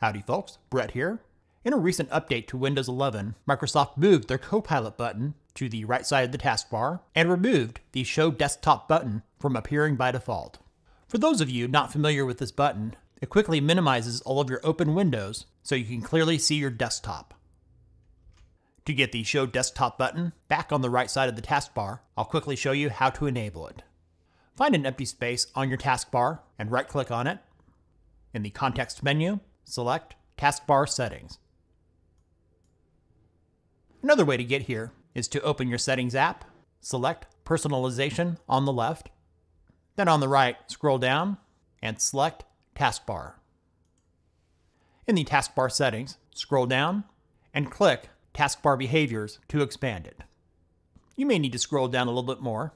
Howdy folks, Brett here. In a recent update to Windows 11, Microsoft moved their Copilot button to the right side of the taskbar and removed the Show Desktop button from appearing by default. For those of you not familiar with this button, it quickly minimizes all of your open windows so you can clearly see your desktop. To get the Show Desktop button back on the right side of the taskbar, I'll quickly show you how to enable it. Find an empty space on your taskbar and right click on it. In the context menu, select Taskbar Settings. Another way to get here is to open your Settings app, select Personalization on the left, then on the right, scroll down and select Taskbar. In the Taskbar settings, scroll down and click Taskbar Behaviors to expand it. You may need to scroll down a little bit more.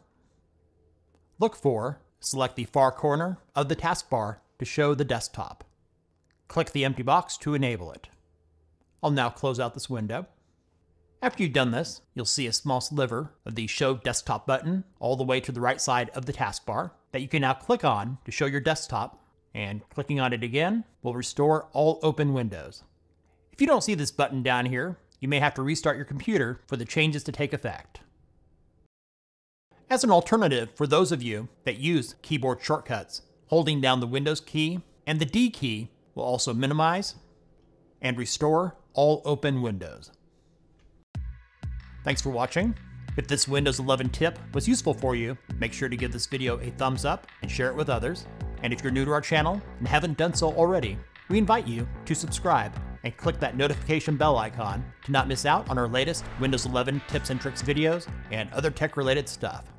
Look for, select the far corner of the taskbar to show the desktop. Click the empty box to enable it. I'll now close out this window. After you've done this, you'll see a small sliver of the Show Desktop button all the way to the right side of the taskbar that you can now click on to show your desktop, and clicking on it again will restore all open windows. If you don't see this button down here, you may have to restart your computer for the changes to take effect. As an alternative for those of you that use keyboard shortcuts, holding down the Windows key and the D key will also minimize and restore all open windows. Thanks for watching. If this Windows 11 tip was useful for you, make sure to give this video a thumbs up and share it with others. And if you're new to our channel and haven't done so already, we invite you to subscribe and click that notification bell icon to not miss out on our latest Windows 11 tips and tricks videos and other tech related stuff.